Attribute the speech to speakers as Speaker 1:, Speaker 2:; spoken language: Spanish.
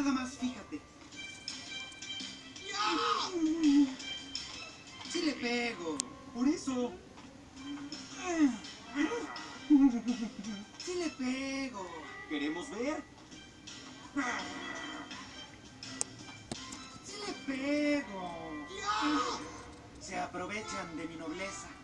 Speaker 1: Nada más fíjate. Sí le pego. Por eso. Sí le pego. ¿Queremos ver? Sí le pego. Se aprovechan de mi nobleza.